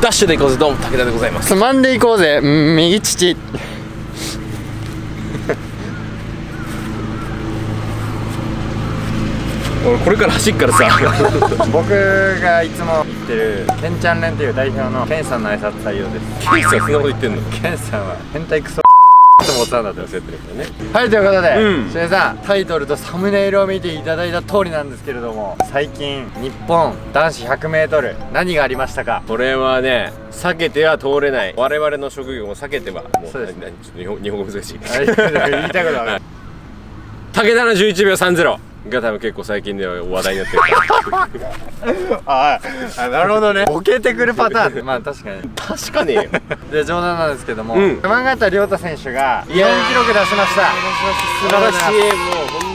ダッシュで行こうぜ。どうも武田でございます。つまんでいこうぜ。右乳 俺これから走っからさ。僕がいつも言ってるケンちゃん連っていう代表のケンさんの挨拶採用です。ケイさんそんなこと言ってんの？ケンさんは変態クソと思ったんだって焦ってるからね。はいということで、うん。しゅんさんタイトルとサムネイルを見ていただいた通りなんですけれども最近日本男子 100m 何がありましたか？これはね避けては通れない。我々の職業も避けてはもそうです。何何ちょっと日本語難しい。はい。言いたいことは 武田の11秒30が多分結構最近では話題になってる ああなるほどね。ボケてくるパターン。ま あ確かに。確かねえよで冗談なんですけども、うん。山形亮太選手が日本記録出しました。素晴らしい。もう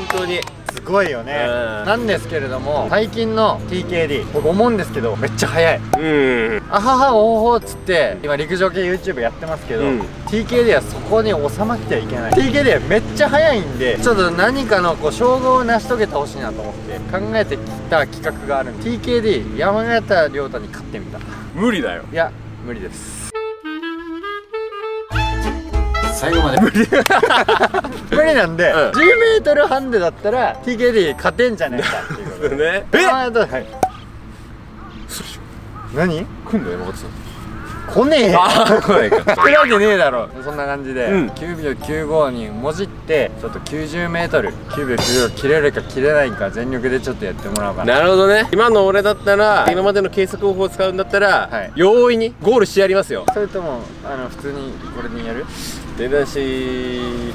本当に。すごいよね。うん。なんですけれども最近の TKD 僕思うんですけどめっちゃ速い。うん。あははおほほっつって今陸上系 YouTube やってますけど、うん。TKD はそこに収まってはいけない。TKD はめっちゃ速いんでちょっと何かのこう称号を成し遂げてほしいなと思って考えてきた企画があるんで TKD 山形亮太に勝ってみた。い無理だよ。や無理です最後まで。無理。無理なんで、うん。10m ハンデだったら TKD 勝てんじゃねえかっていうことで。ね。あーとはい。何？来んだよ山本さん。来ねえよ。来ないか。来るわけねえだろ。そんな感じで、うん。9秒95にもじってちょっと 90m9 秒9秒切れるか切れないか全力でちょっとやってもらおうかな。なるほどね。今の俺だったら今までの計測方法を使うんだったら、はい。容易にゴールしてやりますよ。それともあの普通にこれでやる？出だし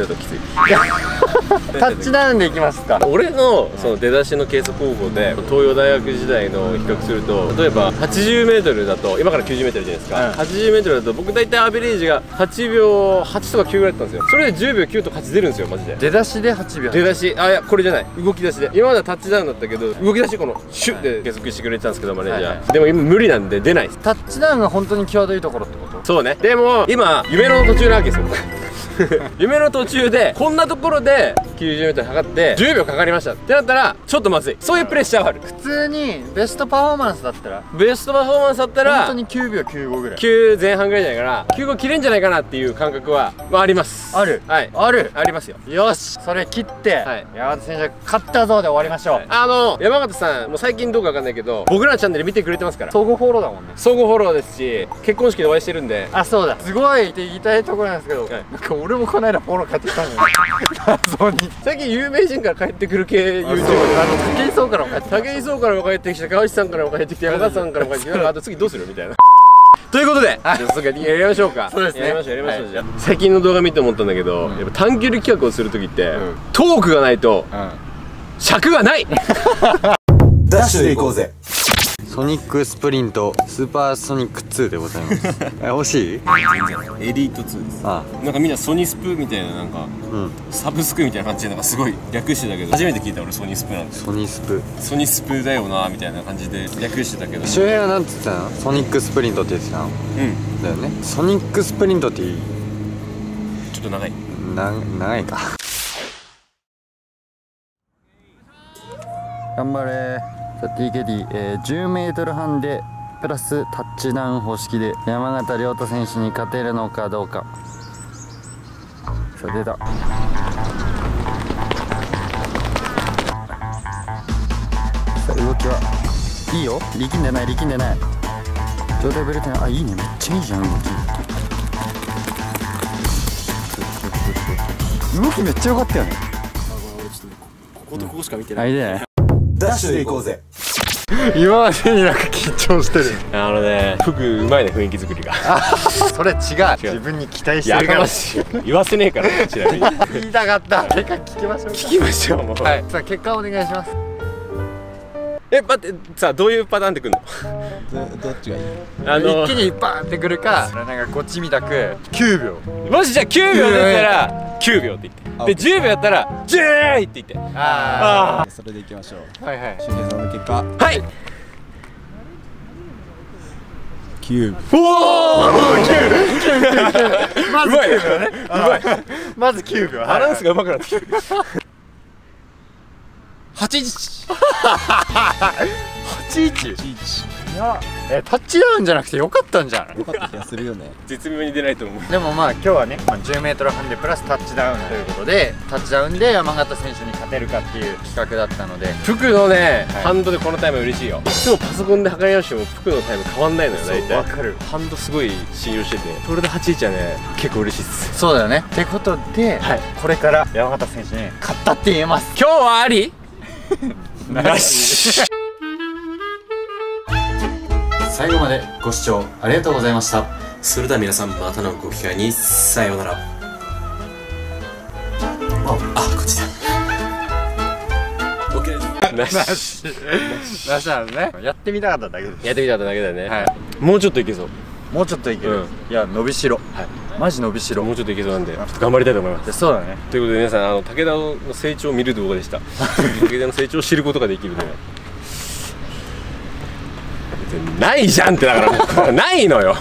だときつい タッチダウンでいきますか。俺のその出だしの計測方法で東洋大学時代の比較すると例えば 80m だと今から 90m じゃないですか、うん。80m だと僕大体アベレージが8秒8とか9ぐらいだったんですよ。それで10秒9とか8出るんですよマジで。出だしで8秒。出だし。あいやこれじゃない。動き出しで。今まではタッチダウンだったけど動き出しこのシュッで計測してくれてたんですけどマネージャー、はいはでも今無理なんで出ないです。タッチダウンが本当に際どいところってこと？そうね。でも今夢の途中なわけですよ 夢の途中でこんなところで 90m 測って10秒かかりました。ってなったらちょっとまずい。そういうプレッシャーはある。普通にベストパフォーマンスだったら。ベストパフォーマンスだったら本当に9秒95ぐらい。9前半ぐらいじゃないかな。9号切れんじゃないかなっていう感覚は、まあ、あります。ある。はい。ある。ありますよ。よし。それ切って、はい。山田選手勝ったぞで終わりましょう、あの山形さんもう最近どうかわかんないけど僕らのチャンネル見てくれてますから。相互フォローだもんね。相互フォローですし結婚式でお会いしてるんで。あそうだ。すごいって言いたいところなんですけど、はい。なんか俺もこの間フォロー買ってきたんだよ。謎 に最近有名人から帰ってくる系 YouTuber あの武井壮からも買ってきた。武井壮からも帰ってきた川内さんからも帰ってきて山田さんからも帰ってきてなんかあと次どうするみたいな。ということで、じゃあ早速やりましょうか。そうですね。やりましょうやりましょう、はい。じゃあ最近の動画見て思ったんだけど、うん。やっぱ短距離企画をする時って、ん。トークがないと尺がない。ダッシュで行こうぜソニックスプリントスーパーソニック2でございます。え欲しい？エリート2です。あなんかみんなソニスプみたいななんかうん。サブスクみたいな感じでなんかすごい略してたけど初めて聞いた俺ソニスプなんてソニスプ。ソニスプだよなみたいな感じで略してたけど。周平はなんて言ってたの？ソニックスプリントって言ってたの？うん。だよね。ソニックスプリントっていい？ちょっと長い。な長いか。頑張れ TKD、えー、10メートル半でプラスタッチダウン方式で山形亮太選手に勝てるのかどうか。さあ出た。さあ動きは。いいよ。力んでない力んでない。状態ぶれてない。あいいね。めっちゃいいじゃん動き。動きめっちゃ良かったよね。こことここしか見てあいいねダッシュで行こうぜ。今までになんか緊張してる。あのね服うまいね雰囲気作りが。それ違う。自分に期待してやるから。言わせねえからちなみに。言いたかった。結果聞きましょう。聞きましょう。もう、はい。さあ結果お願いします。え待ってさあどういうパターンでくんの？どっちがいい？あの一気にバーンってくるかなんかこっちみたく9秒。もしじゃあ9秒だったら9秒って言って。で10秒やったら「ジェーイ!」って言って。ああそれで行きましょう。あはいはい。周平さんの結果。あはい。9おおまずうまい9秒ね。うまい。まず9秒。バランスがうまくなってきてる81 81 11いや。えタッチダウンじゃなくてよかったんじゃないよかった気がするよね。絶妙に出ないと思う。でもまあ今日はね、まあ、10m 半でプラスタッチダウンということでタッチダウンで山形選手に勝てるかっていう企画だったので。服のね、はい。ハンドでこのタイム嬉しいよ。いつもパソコンで測り直しても服のタイム変わんないのよ大体。わかる。ハンドすごい信用してて。それで81はね結構嬉しいっす。そうだよね。ってことで、はい。これから山形選手に勝ったって言えます。今日はあり？な し最後までご視聴ありがとうございました。それでは皆さんまたのご機会に。さようなら。ああこっちだ。なしなしなのね。やってみたかっただけです。やってみただけだよね、はい。もうちょっといけそうもうちょっといける、うん。いや伸びしろ。はい。マジ伸びしろ。もうちょっといけそうなんで頑張りたいと思います。でそうだね。ということで皆さんあの武田の成長を見る動画でした。武田の成長を知ることができる動画ないじゃんってだからないのよ